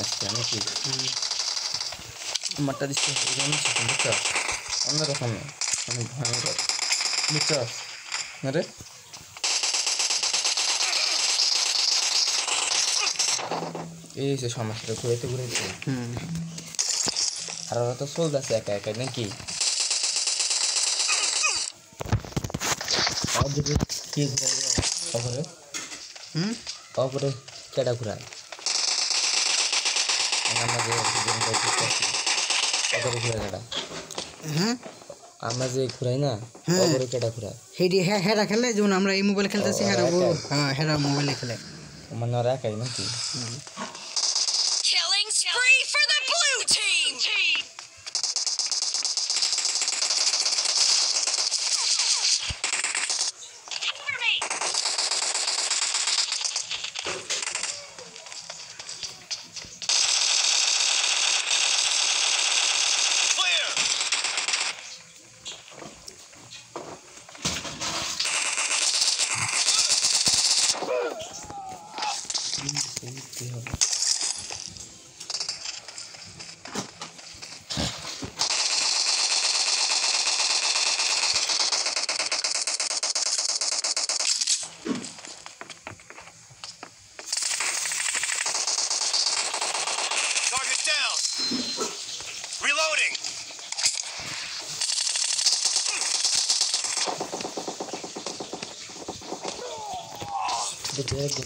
আচ্ছা নাকি আমারটা দিচ্ছে বুঝছ? অন্যরকমের অনেক ভয়ঙ্কর। বুঝছ? না রে এই যে সমস্যাটা ঘুরেতে ঘুরেতে হুম। আর ওরা তো চলতেছে একা একা নাকি? অপরে কি ঘুরে অপরে? হুম? অপরে কেডা ঘুরায় আমরা যে ঘুরায় কেডা হ্যাঁ আমরা যে ঘুরাই না হ্যাঁ। হেডি হ্যাঁ হেরা খেলে যেমন আমরা এই মোবাইল খেলতেছি হেরা হ্যাঁ হেরা মোবাইলে খেলে। মানে ওরা একাই নাকি?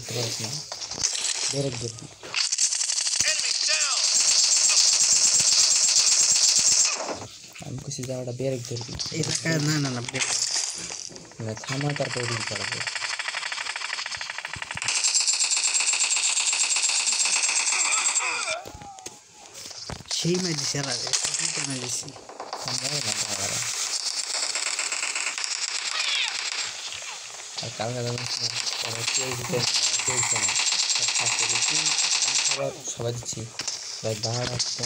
বেরেক দেখতে পাচ্ছি না বেরেক দেখি Enemy down! আমি খুশি যাওয়াটা বেরেক ধরবি এই জায়গায় না না না ব্রেক মানে থামা তারপর দিন করাবো সেই মাই দিছে আর মাই দিছি থামা না থামা আর কালকে জানিস না তারা কেউ দিতে না কেউ দিতে না সব ফাঁসে দিচ্ছি। আমি সবার সবাই দিচ্ছি প্রায় বারোটা আসছে।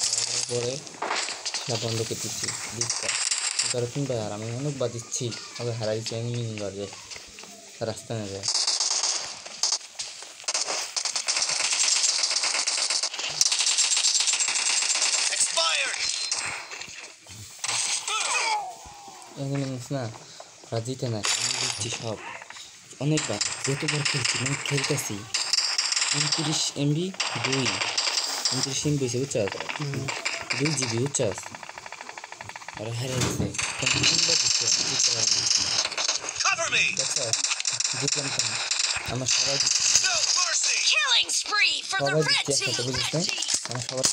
বারোটার পরে সেটা বন্ধ করে দিচ্ছি। দিচ্ছে। ধরো আর আমি অনেকবার দিচ্ছি। তবে হারাই দিচ্ছি, আমি রাস্তা নেবে! না ওরা জিতে না আমি দিচ্ছি সব। অনেকবার যতবার খেলছি মানে খেলতেছি উনত্রিশ এমবি দুই উনত্রিশ এমবি হয়েছে বুঝছাস দুই জিবি বুঝছাস ওরা হেরে গেছে কিন্তু তিনবার দিচ্ছে জিততে পারব Cover me! বুঝছাস জিতলাম আমার সবাই দিচ্ছে। No mercy! Killing spree for the সবাই red দিচ্ছে team! একসাথে বুঝিস আমার সবার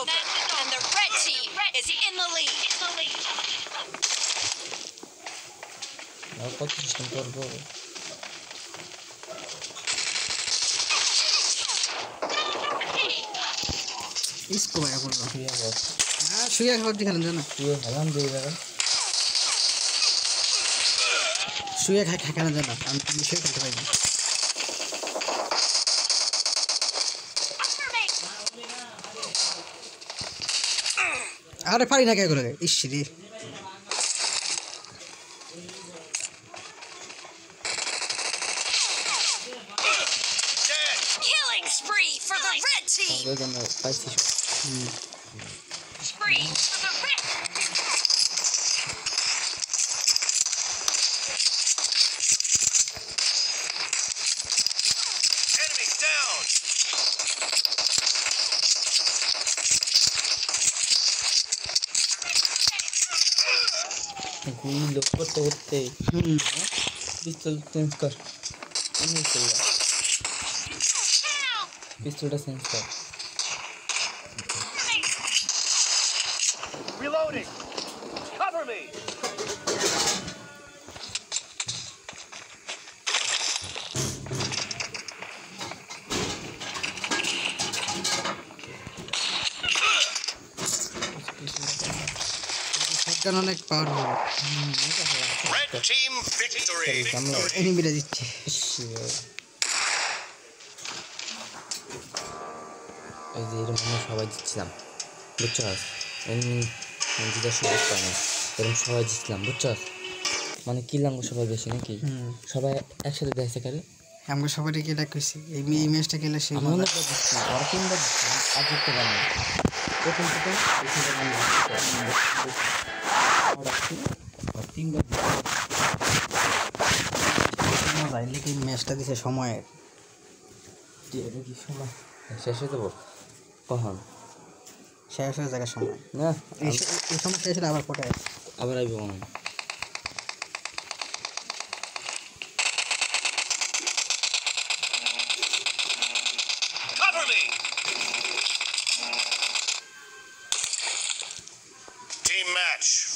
over, and the red team is in the lead. আর কত সিস্টেম করবো ইসকো ভাই করলো শুয়ে বস হ্যাঁ শুয়ে খাবার খেলেন জানো শুয়ে খেলাম দিয়ে যাবে শুয়ে খাই খাই কেন জানো আমি তুমি শুয়ে খেলতে পারি না আরে পারি না কে করে? EC Mm-hmm. গুলি লোক করতে করতে হুম পিস্তল চেঞ্জ কর অনেক চলবে পিস্তলটা চেঞ্জ কর Reloading. Cover me. শটগান অনেক পাওয়ারফুল Red team victory. এনিমিরা দিচ্ছে। এই যে এরকম আমরা সবাই জিতছিলাম বুঝছস এমনি জিতার সুযোগ পাই না এরকম সবাই জিতছিলাম বুঝছস মানে কিনলাম সবাই বেশি নাকি? হুম। সবাই একসাথে দেখছে কারে? আমাকে সবারই কেলা কইছি এই এই ম্যাচটা খেলে সে আমি অনেকবার জিতছি আর জিতছি আর জিততে পারি না প্রথম প্রথম তিনবার মজা ম্যাচটা দিছে সময়ের এটা কি সময় শেষ হয়ে যাব কখন? শেষ হয়ে যাবে সময়। না এই সময় শেষ হলে আবার কোটায় আবার আইব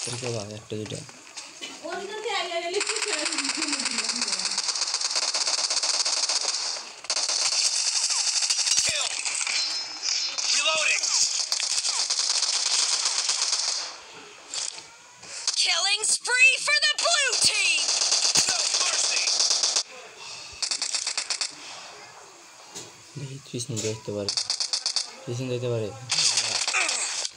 রাস্তার কেউ আগে একটা দুটো Kill. Reloading. Killing spree for the blue team. No mercy. দেখি পিছন দেখতে পারে পিছন দেখতে পারে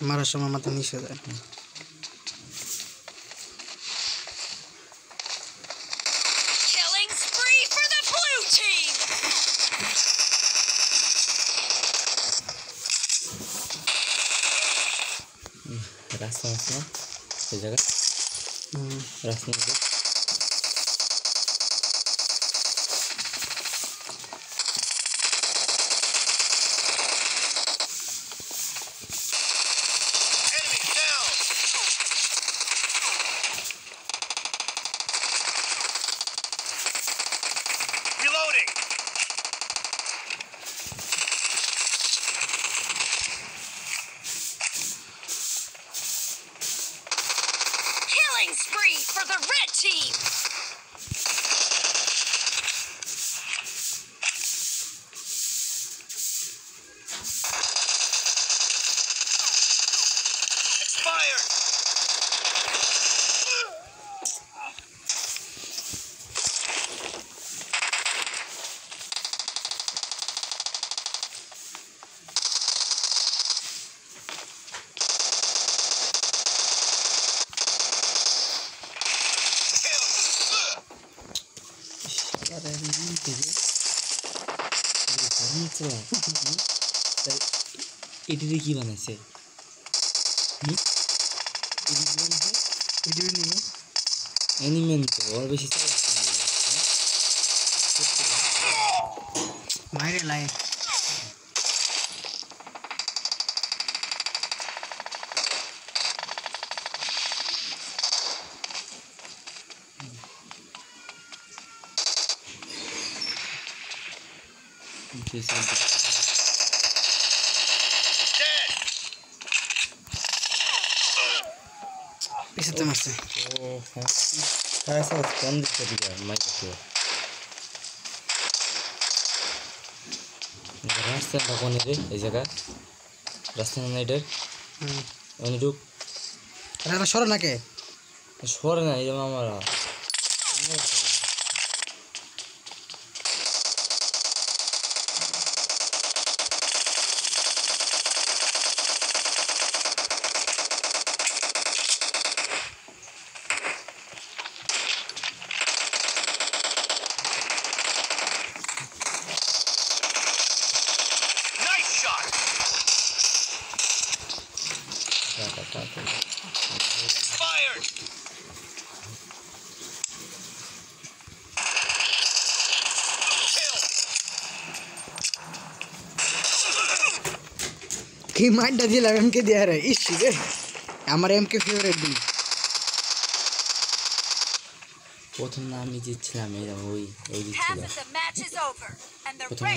মারার সময় মাথা নিচে যায় Killing spree for the blue team. রাস্তা আছে না সেই জায়গা হুম ada yang ini gitu ini kami celah ini gimana sih ini ini gimana sih ini ini ini mentor bisa saya lakukan Very life. যে. পিছাতে মারছে হ্যাঁ মাইক রাস্তা তখন রে এই জায়গা রাস্তা না এটার অনেক সরে নাকে সরে না এই যেমন আমার Fired. Kill. কি মাইরটা দিলাম এমকে দিয়ে রে ইস রে আমার এমকে ফেভারিট দিল প্রথম না আমি জিতছিলাম এই ওই ওই Half জিতছিল of the match is over, and the প্রথম red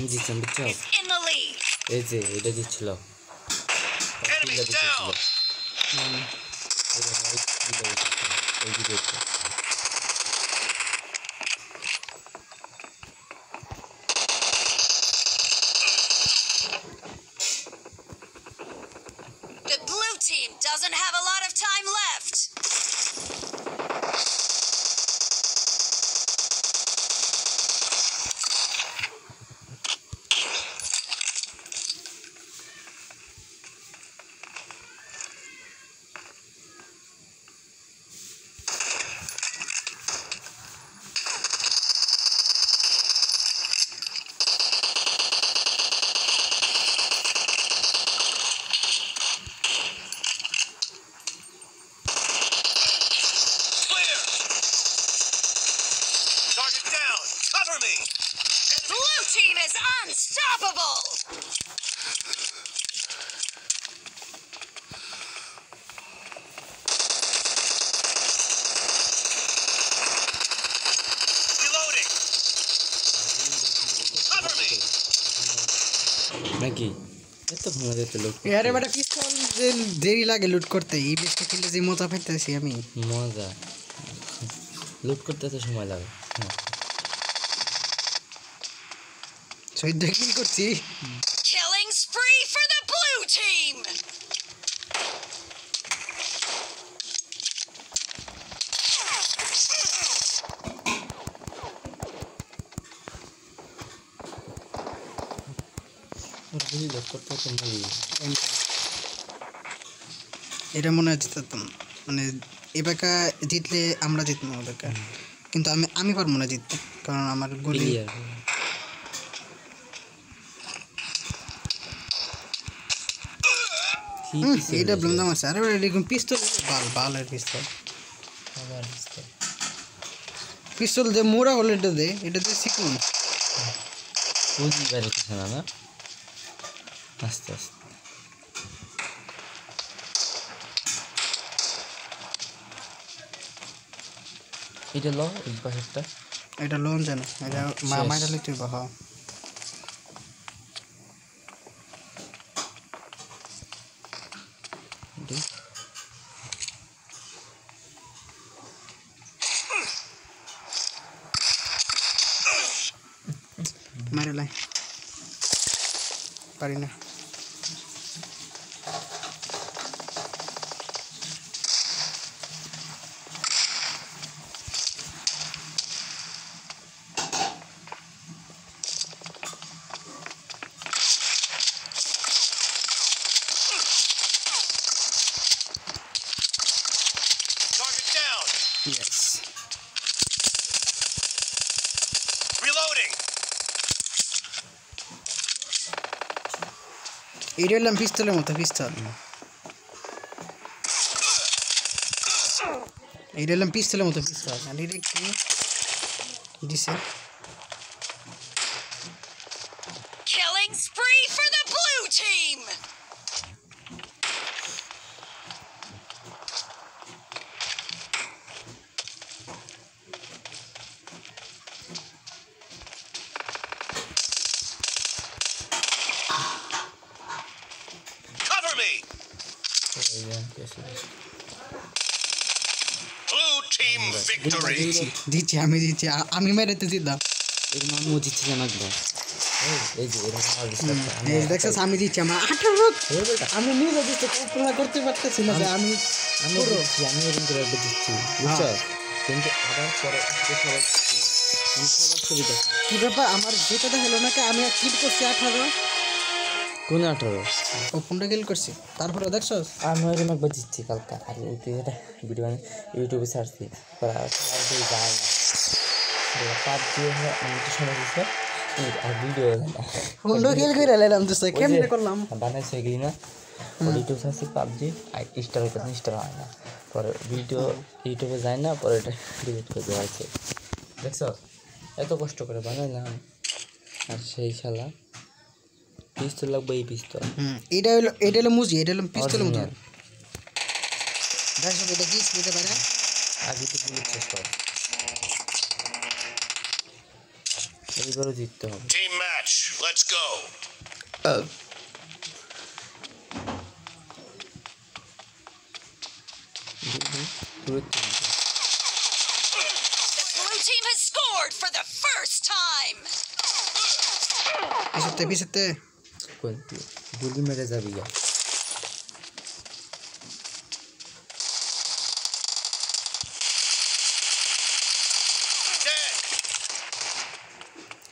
음, 내가 나이 친다고 했잖아. 애기도 했고. ভাঙা যেত লোক আরে বেটা পিস্তল যে দেরি লাগে লুট করতে? এই বেশটা খেলে যে মজা পাইতেছি আমি। মজা। লুট করতে তো সময় লাগে। চৈদ্দ কিল করছি? Killing spree for the blue team. ওর বেশি লুট করতে এত মই এটা মনে হয় জিততাম। মানে এবারকা জিতলে আমরা জিতবো ওদেরকে। কিন্তু আমি আমি পারব না জিততে কারণ আমার গলি এইটা ব্লন্দাম আছে আরে এরকম পিস্তল বাল বালের পিস্তল পিস্তল যে মোড়া হলে এটা দে এটা দিয়ে শিখুন বুঝি বেরোতেছে না না? আস্তে আস্তে এটা ল এই পাশেরটা এটা লোন জানো এটা মা শেষ। মাইটা লিখতে হইব হ্যাঁ এইটা হলাম পিস্তলের মতো পিস্তল এইটা হলাম পিস্তলের মতো পিস্তল আর এটা কি দিছে Killing spree for the blue team. Victory. দিচ্ছি আমি দিচ্ছি। আমি মেরে তো দিতাম এর মামু দিচ্ছে জানাক আর দেখছিস আমি দিচ্ছি আমার আঠারো আমি নিজে দিচ্ছি কল্পনা করতে পারতেছি না আমি আমি দিচ্ছি আমি এরকম করে একবার দিচ্ছি। বুঝছ? কিন্তু আবার পরে আসতে সবাই দিচ্ছি আমি সবার ছবি দেখি কি ব্যাপার? আমার যেটা দেখাল নাকি আমি ক্লিক করছি আঠারো। কোন আঠারো? ও পনেরো কিল করছি। তারপরে দেখছস? আমি ওইরকম একবার দিচ্ছি কালকে। আর এটা ভিডিও আমি ইউটিউবে কেউ যায় না। পাঁচ দিয়ে আমি সময় দিচ্ছে আর ভিডিও করে লাইলাম তো কেমনে করলাম? বানাইছে গেলি না? ইউটিউব ছাড়ছি পাবজি আর হয় না। পরে ভিডিও ইউটিউবে যায় না পরে এটা ডিলিট করে দেওয়া হয়েছে। দেখছ এত কষ্ট করে বানাইলাম। আর সেই শালা। পিস্তল লাগবে এই পিস্তল হুম এটা হলো এটা হলো মুজি এটা হলো পিস্তলের মতো Original। দেখছো এটা কি স্পিডে পারে আগে তো বুলেট শেষ কর এইবারও জিততে হবে Team match. Let's go. দূরের থেকে The blue team has scored for the first time. পিছতে পিছতে बनती है जो भी मेरे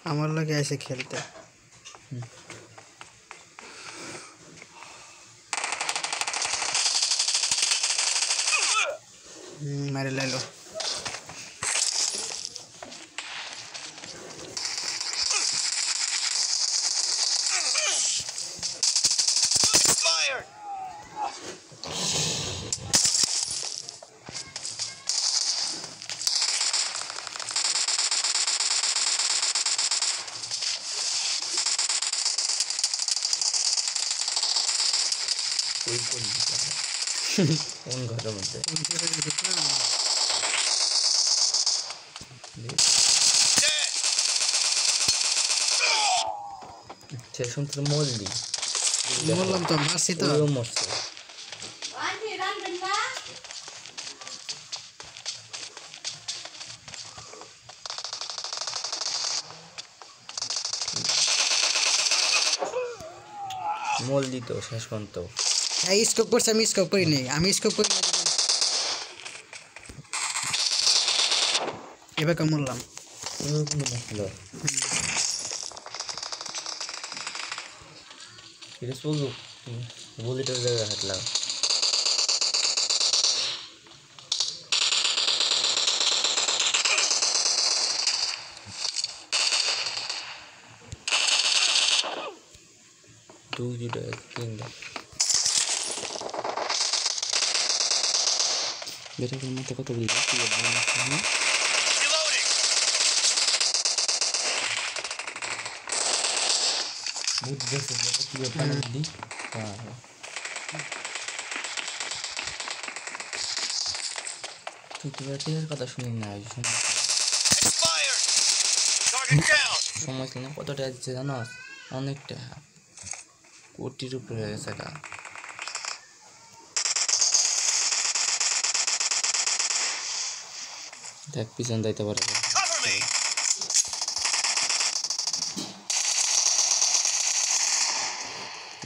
हमारे लोग ऐसे खेलते हैं मेरे ले लो কোন ঘরের মধ্যে Dead. সে শুনতে মরলি বললাম তো মারছি তো ওইও মরছে মরলি তো শেষ পর্যন্ত এই স্কোপ করছে আমি স্কোপ করি নাই আমি স্কোপ করি এবার কেমন এটা বলিটার জায়গায় হাঁটলাম। মতো কত Reloading. বুঝতেছে কি ব্যাপার দি হ্যাঁ তুই তো টিনের কথা শুনি না শুনি. সময় ছিল না কত টাকা দিচ্ছে জানো অনেক টাকা কোটির উপরে হয়ে গেছে গা দেখ পিছন যাইতে পারে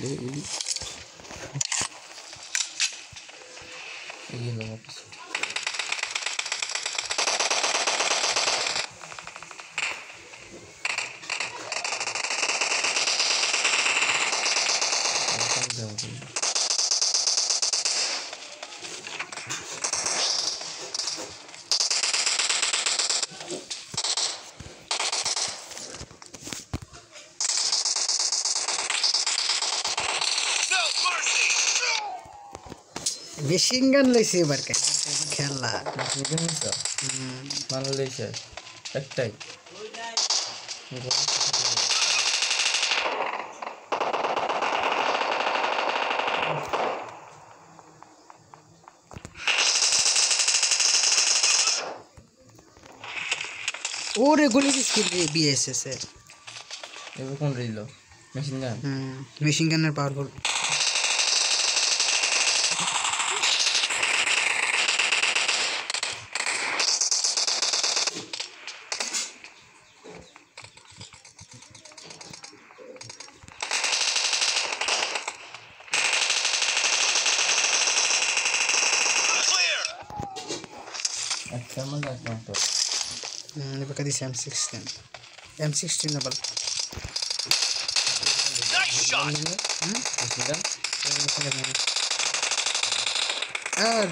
내가 여기 이게 너무 비싸 মেশিন গান লইছে এবার খেলা মানলেই শেষ একটাই ওরে গুলি স্কিল বিএসএস এর? এবার কোন রিল মেশিন গান হুম মেশিন গানের powerful Yes, M16. M16 level. Nice shot. Hmm? Ah,